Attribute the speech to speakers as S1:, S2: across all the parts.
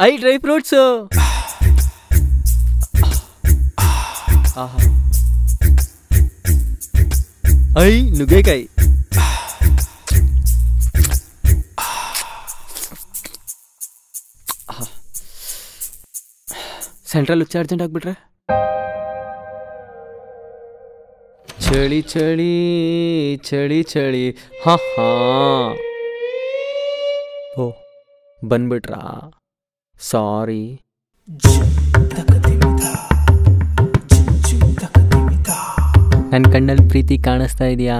S1: I dry fruits I ನುಗ್ಗೆಕಾಯಿ central ಹುಚ್ಚ urgent ಆಗ್ಬಿಟ್ರೆ ಚಳಿ ಚಳಿ ಚಳಿ ಚಳಿ ಹಾ ಹಾ ಓ ಬಂದ್ಬಿಟ್ರಾ? ಸಾರಿ. ನನ್ನ ಕಣ್ಣಲ್ಲಿ ಪ್ರೀತಿ ಕಾಣಿಸ್ತಾ ಇದೆಯಾ?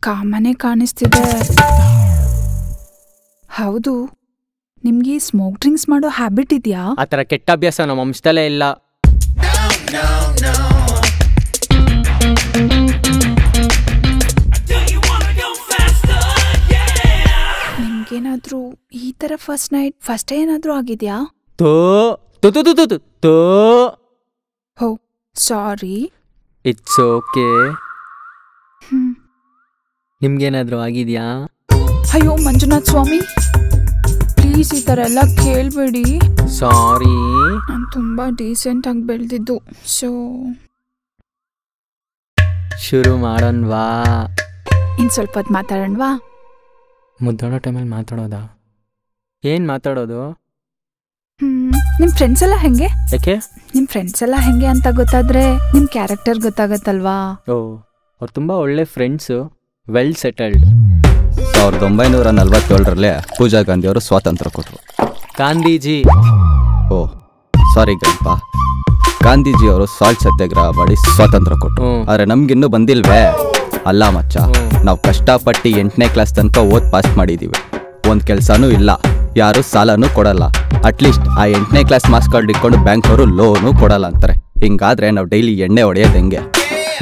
S2: ಕಾಮನೆ ಕಾಣಿಸ್ತಿದೆ. ಹೌದು ನಿಮ್ಗೆ ಸ್ಮೋಕ್ ಡ್ರಿಂಕ್ಸ್ ಮಾಡೋ ಹ್ಯಾಬಿಟ್ ಇದೆಯಾ?
S1: ಆ ಥರ ಕೆಟ್ಟ ಅಭ್ಯಾಸ ನಮ್ಮ ವಂಶದಲ್ಲೇ ಇಲ್ಲ.
S2: ನಿಮ್ಗೇನಾದ್ರೂ ಈ ತರ ಫಸ್ಟ್ ನೈಟ್ ಫಸ್ಟ್ ಏನಾದ್ರೂ ಆಗಿದ್ಯಾ?
S1: ತೋ ತೋ ತೋ ತೋ ತೋ ತೋ.
S2: ಹೋ ಸಾರಿ
S1: ಇಟ್ಸ್ ಓಕೆ ನಿಮ್ಗೇನಾದರೂ ಆಗಿದ್ಯಾ?
S2: ಅಯ್ಯೋ ಮಂಜುನಾಥ್ ಸ್ವಾಮಿ. ಪ್ಲೀಸ್ ಈ ಥರ ಎಲ್ಲ ಕೇಳಬೇಡಿ.
S1: ಸಾರಿ
S2: ನಾನು ತುಂಬ ಡೀಸೆಂಟ್ ಆಗಿ ಬೆಳೆದಿದ್ದು ಸೊ
S1: ಶುರು ಮಾಡೋಣವಾ?
S2: ಇನ್ನು ಸ್ವಲ್ಪ ಹೊತ್ತು ಮಾತಾಡೋಣವಾ?
S1: ಮುದ್ದಾಡೋ ಟೈಮಲ್ಲಿ ಮಾತಾಡೋದಾ? ಏನು ಮಾತಾಡೋದು?
S2: ನಿಮ್ಮ ಫ್ರೆಂಡ್ಸ್ ಎಲ್ಲ ಹೆಂಗೆ?
S1: ಯಾಕೆ?
S2: ನಿಮ್ಮ ಫ್ರೆಂಡ್ಸ್ ಎಲ್ಲ ಹೆಂಗೆ ಅಂತ ಗೊತ್ತಾದ್ರೆ ನಿಮ್ಮ ಕ್ಯಾರೆಕ್ಟರ್ ಗೊತ್ತಾಗತ್ತಲ್ವಾ?
S1: ಓ ಅವ್ರು ತುಂಬ ಒಳ್ಳೆ ಫ್ರೆಂಡ್ಸು ವೆಲ್ ಸೆಟಲ್ಡ್
S3: ಸಾವಿರದ ಒಂಬೈನೂರ ನಲವತ್ತೇಳರಲ್ಲೇ ಪೂಜಾ ಗಾಂಧಿ ಅವರು ಸ್ವಾತಂತ್ರ್ಯ ಕೊಟ್ಟರು
S1: ಗಾಂಧೀಜಿ.
S3: ಓ ಸಾರಿ ಗಣಪ. ಗಾಂಧೀಜಿ ಅವರು ಸಾಲ್ಟ್ ಸತ್ಯಾಗ್ರಹ ಮಾಡಿ ಸ್ವಾತಂತ್ರ್ಯ ಕೊಟ್ಟರು ಆದರೆ ನಮಗಿನ್ನೂ ನಮ್ಗಿನ್ನೂ ಬಂದಿಲ್ವೇ? ಅಲ್ಲ ಮಚ್ಚ ನಾವು ಕಷ್ಟಪಟ್ಟು ಎಂಟನೇ ಕ್ಲಾಸ್ ತನಕ ಓದ್ ಪಾಸ್ ಮಾಡಿದೀವಿ. ಒಂದು ಕೆಲಸನೂ ಇಲ್ಲ ಯಾರು ಸಾಲನೂ ಕೊಡಲ್ಲ. ಅಟ್ಲೀಸ್ಟ್ ಆ ಎಂಟನೇ ಕ್ಲಾಸ್ ಮಾರ್ಕ್ಸ್ ಕಾರ್ಡ್ ಇಟ್ಕೊಂಡು ಬ್ಯಾಂಕ್ ಅವರು ಲೋನು ಕೊಡಲ್ಲ ಅಂತಾರೆ. ಹಿಂಗಾದ್ರೆ ನಾವು ಡೈಲಿ ಎಣ್ಣೆ ಹೊಡೆಯೋದು ಹೆಂಗೆ?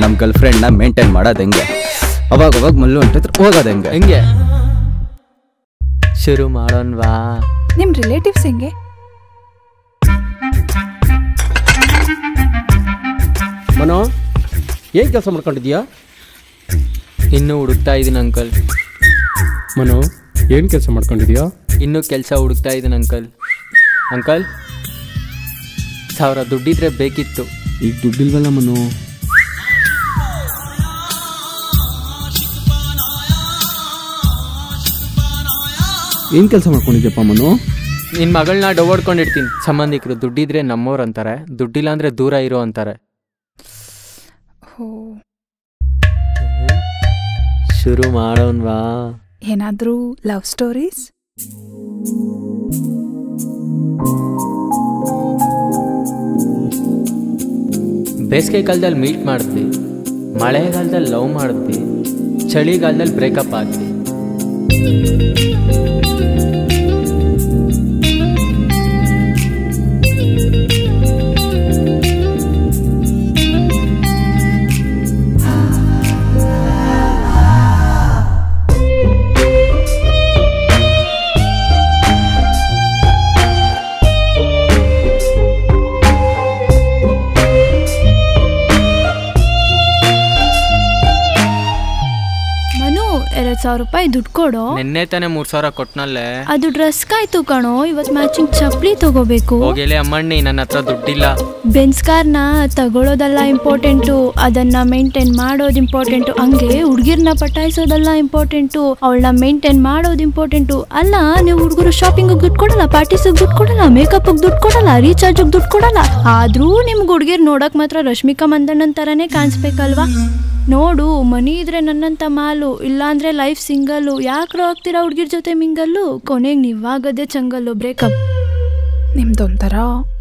S3: ನಮ್ಮ ಗರ್ಲ್ ಫ್ರೆಂಡ್ನ ಮೇಂಟೈನ್ ಮಾಡೋದು ಹೆಂಗೆ? ಅವಾಗ ಅವಾಗ ಮಲ್ಲು ಹೊಂಟಿದ್ರೆ ಹೋಗೋದು ಹೆಂಗೆ?
S1: ಹೆಂಗೆ? ಶುರು ಮಾಡೋಣವಾ?
S2: ನಿಮ್ಮ ರಿಲೇಟಿವ್ಸ್ ಹೆಂಗೆ?
S4: ಮನೋ ಏನು ಕೆಲಸ ಮಾಡ್ಕೊಂಡಿದ್ಯಾ
S1: ಇನ್ನೂ ಹುಡುಕ್ತಾ ಇದ್ದೀನಿ ಅಂಕಲ್
S4: ಮನು ಏನು ಕೆಲಸ ಮಾಡ್ಕೊಂಡಿದ್ಯಾ?
S1: ಇನ್ನೂ ಕೆಲಸ ಹುಡುಕ್ತಾ ಇದ್ದೀನಿ ಅಂಕಲ್ ಅಂಕಲ್ ಸಾವಿರ ದುಡ್ಡಿದ್ರೆ ಬೇಕಿತ್ತು.
S4: ಈಗ ದುಡ್ಡಿಲ್ವಲ್ಲ ಮನು? ಏನು ಕೆಲಸ ಮಾಡ್ಕೊಂಡಿದ್ಯಪ್ಪ ಮನು?
S1: ನಿನ್ನ ಮಗಳನ್ನ ಡೊವಡ್ಕೊಂಡಿರ್ತೀನಿ. ಸಂಬಂಧಿಕರು ದುಡ್ಡಿದ್ರೆ ನಮ್ಮವ್ರು ಅಂತಾರೆ ದುಡ್ಡಿಲ್ಲ ಅಂದ್ರೆ ದೂರ ಇರೋ ಅಂತಾರೆ.
S2: ಹೋ
S1: ಶುರು ಮಾಡೋಣವಾ?
S2: ಏನಾದರೂ ಲವ್ ಸ್ಟೋರೀಸ್?
S1: ಬೇಸಿಗೆ ಕಾಲದಲ್ಲಿ ಮೀಟ್ ಮಾಡ್ತಿ ಮಳೆಗಾಲದಲ್ಲಿ ಲವ್ ಮಾಡ್ತಿ ಚಳಿಗಾಲದಲ್ಲಿ ಬ್ರೇಕಪ್ ಆಗ್ತಿ.
S5: ಸಾವಿರ ರೂಪಾಯಿ ದುಡ್ಡು ಕೊಡೋ?
S1: ನಿನ್ನೆ ತಾನೆ ಮೂರ್ ಸಾವಿರ ಕೊಟ್ನಲ್ಲೇ.
S5: ಅದು ಡ್ರೆಸ್ ಕಾಯ್ತು ಕಣೋ ಇವತ್ತು ಮ್ಯಾಚಿಂಗ್ ಚಪ್ಪಲಿ ತಗೋಬೇಕು.
S1: ಹೋಗಿಲೆ ಅಮ್ಮಣ್ಣಿ ನನ್ನ ಹತ್ರ ದುಡ್ಡಿಲ್ಲ.
S5: ಬೆನ್ಸ್ ಕಾರ್ನ ತಗೊಳ್ಳೋದಲ್ಲ ಇಂಪಾರ್ಟೆಂಟು ಅದನ್ನ ಮೇಂಟೈನ್ ಮಾಡೋದು ಇಂಪಾರ್ಟೆಂಟು ಹಂಗೆ ಹುಡ್ಗಿರ್ನ ಪಟಾಯಿಸೋದಲ್ಲ ಇಂಪಾರ್ಟೆಂಟು ಅವಳನ್ನ ಮೇಂಟೈನ್ ಮಾಡೋದು ಇಂಪಾರ್ಟೆಂಟು ಅಲ್ಲ ನೀವು ಹುಡುಗರು ಶಾಪಿಂಗ್ ದುಡ್ಡು ಕೊಡಲ್ಲ ಪಾರ್ಟೀಸಿಗೆ ದುಡ್ಡು ಕೊಡಲ್ಲ ಮೇಕಪ್ ದುಡ್ಡು ಕೊಡಲ್ಲ ರೀಚಾರ್ಜ್ ದುಡ್ಡು ಕೊಡಲ್ಲ. ಆದ್ರೂ ನಿಮ್ಗೆ ಹುಡುಗಿರ್ ನೋಡಕ್ ಮಾತ್ರ ರಶ್ಮಿಕಾ ಮಂದಣ್ಣನ ತರನೇ ಕಾಣಿಸ್ಬೇಕಲ್ವಾ? ನೋಡು ಮನಿ ಇದ್ರೆ ನನ್ನಂತ ಮಾಲು ಇಲ್ಲಾಂದ್ರೆ ಲೈಫ್ ಸಿಂಗಲ್ಲು ಯಾಕ್ರೋ ಆಗ್ತೀರಾ ಹುಡ್ಗಿರ್ ಜೊತೆ ಮಿಂಗಲ್ಲು ಕೊನೆಗೆ ನೀವಾಗದೆ ಚಂಗಲ್ಲು ಬ್ರೇಕಪ್
S2: ನಿಮ್ದೊಂಥರ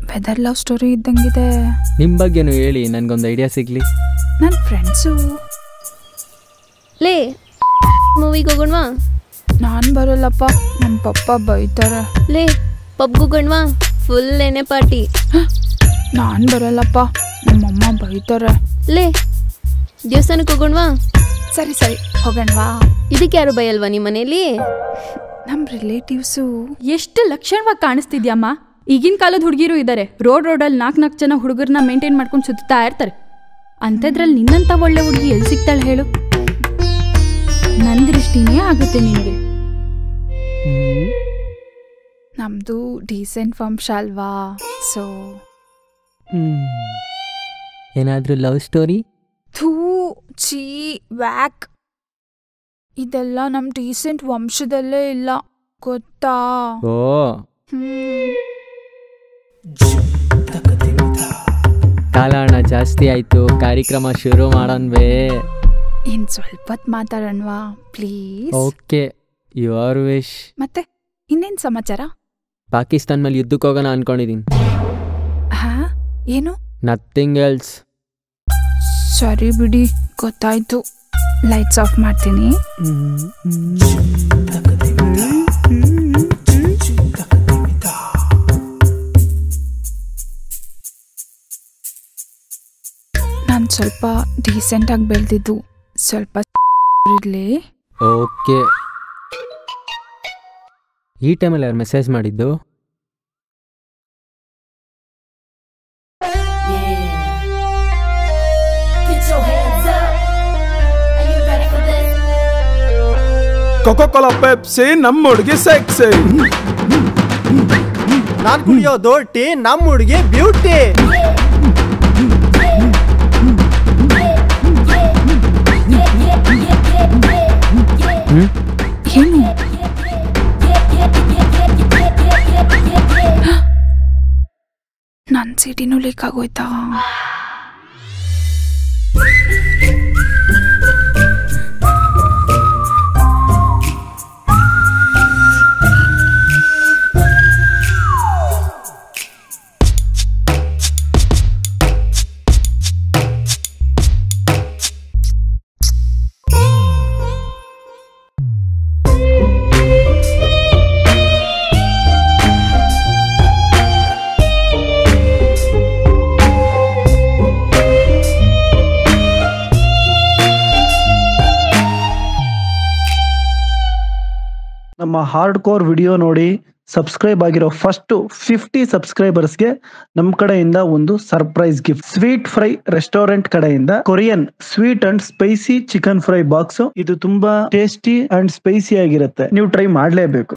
S2: ವೆದರ್ ಲವ್ ಸ್ಟೋರಿ ಇದ್ದಂಗಿದೆ.
S1: ನಿಮ್ ಬಗ್ಗೆನೂ ಹೇಳಿ ನನ್ಗೊಂದು ಐಡಿಯಾ ಸಿಗ್ಲಿ.
S2: ನನ್ನ ಫ್ರೆಂಡ್ಸು
S6: ಲೇ ಮೂವಿಗೆ ಹೋಗೋಣವಾ?
S2: ನಾನು ಬರೋಲ್ಲಪ್ಪ ನಮ್ಮ ಪಪ್ಪ ಬೈತಾರೆ.
S6: ಲೇ ಪಬ್ಬು ಹೋಗೋಣವಾ ಫುಲ್ ಎಣ್ಣೆ ಪಾರ್ಟಿ
S2: ನಾನು ಬರೋಲ್ಲಪ್ಪ ನಮ್ಮಮ್ಮ ಬೈತಾರೆ.
S6: ಲೇ ದೇವಸ್ಥಾನಕ್ಕೆ ಹೋಗೋಣವಾ?
S2: ಸರಿ ಸರಿ ಹೋಗೋಣವಾ.
S6: ಇದಕ್ಕೆ ಯಾರು ಬಯಲ್ವಾ ನಿಮ್ಮ ಮನೇಲಿ
S2: ನಮ್ಮ ರಿಲೇಟಿವ್ಸು.
S7: ಎಷ್ಟು ಲಕ್ಷಣವಾಗಿ ಕಾಣಿಸ್ತಿದ್ಯಮ್ಮ? ಈಗಿನ ಕಾಲದ ಹುಡುಗಿರು ಇದ್ದಾರೆ ರೋಡ್ ರೋಡಲ್ಲಿ ನಾಲ್ಕು ನಾಲ್ಕು ಜನ ಹುಡುಗರನ್ನ ಮೇಂಟೈನ್ ಮಾಡ್ಕೊಂಡು ಸುತ್ತಾ ಇರ್ತಾರೆ. ಅಂಥದ್ರಲ್ಲಿ ನಿನ್ನಂಥ ಒಳ್ಳೆ ಹುಡುಗಿ ಎಲ್ಲಿ ಸಿಗ್ತಾಳೆ ಹೇಳು? ನನ್ನ ದೃಷ್ಟಿನೇ ಆಗುತ್ತೆ ನಿನಗೆ.
S2: ನಮ್ದು ಡೀಸೆಂಟ್ ವಂಶ ಅಲ್ವಾ ಸೊ
S1: ಏನಾದರೂ ಲವ್ ಸ್ಟೋರಿ?
S2: ಥೂ ಚೀ ವ್ಯಾಕ್. ಇದೆಲ್ಲ ನಮ್ಮ ಡೀಸೆಂಟ್ ವಂಶದಲ್ಲೇ ಇಲ್ಲ. ಗೊತ್ತಾ?
S1: ಓ. ಕಾಲಹಣ ಜಾಸ್ತಿ ಆಯ್ತು. ಕಾರ್ಯಕ್ರಮ ಶುರು ಮಾಡೋಣ್ವೇ.
S2: ಇನ್ ಸ್ವಲ್ಪ ಹೊತ್ತು ಮಾತಾಡೋಣವಾ ಪ್ಲೀಸ್.
S1: ಓಕೆ. Your wish.
S2: ಮತ್ತೆ ಇನ್ನೇನ್ ಸಮಾಚಾರ?
S1: ಪಾಕಿಸ್ತಾನ್ ಮೇಲೆ ಯುದ್ಧಕ್ಕೆ ಹೋಗೋಣ ಅನ್ಕೊಂಡಿದೀನಿ.
S2: ಹಾ? ಏನು?
S1: ನಥಿಂಗ್ ಎಲ್ಸ್
S2: ಸರಿ ಬಿಡಿ. ಗೊತ್ತಾಯ್ತು. ಲೈಟ್ಸ್ ಆಫ್ ಮಾಡ್ತೀನಿ. ನಾನು ಸ್ವಲ್ಪ ಡೀಸೆಂಟಾಗಿ ಬೆಳೆದಿದ್ದು. ಸ್ವಲ್ಪ ಇರಲಿ.
S1: ಓಕೆ ಈ ಟೈಮಲ್ಲಿ ಯಾರು ಮೆಸೇಜ್ ಮಾಡಿದ್ದು?
S8: ಕೊಕೋ ಕೋಲಾ ಪೆಪ್ಸಿ ನಮ್ಮ ಹುಡುಗಿ ಸೆಕ್ಸಿ
S9: ನಾನ್ ಕುಡಿಯೋದು ಟೀ ನಮ್ಮ ಹುಡುಗಿ ಬ್ಯೂಟಿ
S2: ಏನು? ನನ್ನ ಸಿಟಿನೂ ಲೀಕ್ ಆಗೋಯ್ತಾ?
S10: ನಮ್ಮ ಹಾರ್ಡ್ ಕೋರ್ ವಿಡಿಯೋ ನೋಡಿ ಸಬ್ಸ್ಕ್ರೈಬ್ ಆಗಿರೋ ಫಸ್ಟ್ ಫಿಫ್ಟಿ ಸಬ್ಸ್ಕ್ರೈಬರ್ಸ್ಗೆ ನಮ್ಮ ಕಡೆಯಿಂದ ಒಂದು surprise gift sweet fry restaurant ಕಡೆಯಿಂದ Korean sweet and spicy chicken fry box ಇದು ತುಂಬಾ ಟೇಸ್ಟಿ ಅಂಡ್ ಸ್ಪೈಸಿ ಆಗಿರುತ್ತೆ. ನೀವು ಟ್ರೈ ಮಾಡಲೇಬೇಕು.